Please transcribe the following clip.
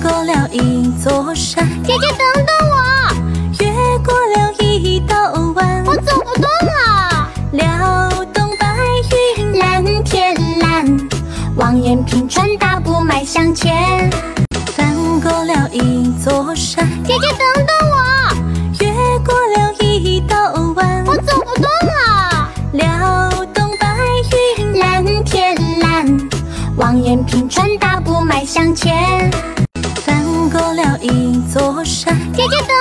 过了一座山，姐姐等等我，越过了一道弯，我走不动了。撩动白云，蓝天蓝，望眼平川，大步迈向前。翻过了一座山，姐姐等等我，越过了一道弯，我走不动了。撩动白云，蓝天蓝，望眼平川，大步座山。姐姐的。